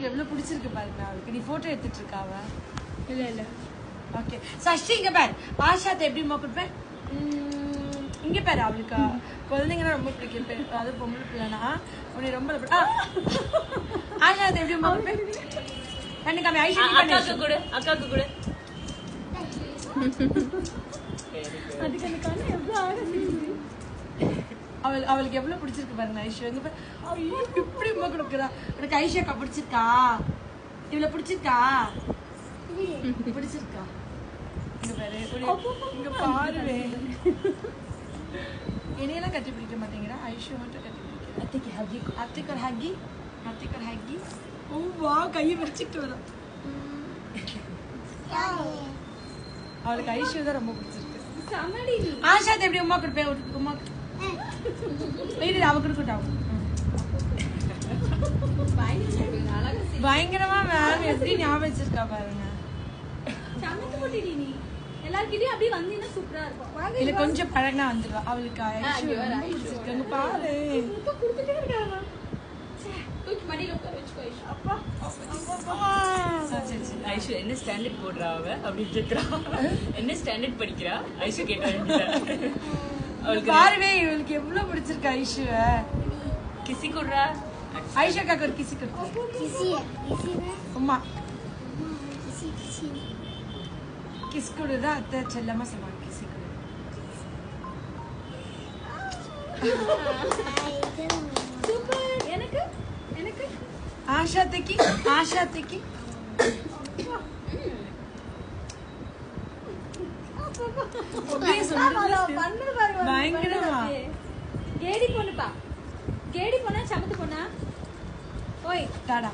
ஆஷாக்கு எவ்வளவு பிடிச்சிருக்கு பாருங்க அவளுக்கு. நீ போட்டோ எடுத்துட்டு இருக்கா அவ இல்ல இல்ல. ஓகே சஷ்டி இங்க பாரு. ஆஷாத்தை எப்படி கொடுப்பேன் இங்க பாரு அவளுக்கு. குழந்தைங்கன்னா ரொம்ப பிடிக்கும். பெ- அது பொம்பளை பிள்ளைனா உன்னை ரொம்ப. ஆஷாத்தை எப்படி கொடுப்பேன் கண்ணு காமி ஐஷா. அக்காக்கு கொடு அக்காக்கு கொடு. அதுக்கு அந்த கண்ணு அழகா சிரிக்குது. அவள் அவளுக்கு எவ்வளவு பிடிச்சிருக்கு பாருங்க ஐஷு. எங்க ஐயோ இப்படி உமா கொடுக்குறா. உனக்கு ஐஷாக்கா பிடிச்சிருக்கா? இவ்வளவு பிடிச்சிருக்கா? பிடிச்சிருக்கா? இங்க பாரு இங்க பாருவே. என்னையெல்லாம் கட்டி பிடிக்க மாட்டேங்கிறா? ஐஷு மட்டும் கட்டி பிடிக்கிறா. அத்தைக்கு ஹக்கி அத்திக்கு ஒரு ஹக்கி அத்திக்கு ஒரு ஹக்கி ஓ வா கையை விரிச்சிட்டு வரா. அவளுக்கு ஐஷு தான் ரொம்ப பிடிச்சிருக்கு. ஆஷா எப்படி உமா கொடுப்பேன் உமா அவ கொடுக்கட்டும். பயங்கரமா மேம் எப்படி ஞாபகம் வச்சிருக்கா பாருங்க. எல்லார்கிட்டயும் அப்படியே வந்தீங்கன்னா சூப்பரா இருக்கும். வாங்க இல்ல கொஞ்சம் பழகினா வந்துடுவா. அவளுக்கு ஐஷு பாரு. கொடுத்துட்டே இருக்காங்க. என்ன ஸ்டாண்டர்ட் போடுறா அவ? அப்படின்னு இருக்கிறா என்ன ஸ்டாண்டர்ட் படிக்கிறா? ஐஷு கேட்ட பாருவே இவளுக்கு எவ்வளவு பிடிச்சிருக்கா ஐஷுவ. கிசி குடுறா. ஐஷா காக்கு ஒரு கிசி அம்மா. கிஸ் குடுதா அத்தை செல்லமா சொல்லுவாங்க கிசி குடு. எனக்கு எனக்கு. ஆஷா தக்கி ஆஷா தக்கி பயங்கரமா. கேடி பொண்ணுப்பா கேடி பொண்ணா சமத்து பொண்ணா? ஓய் டாடா.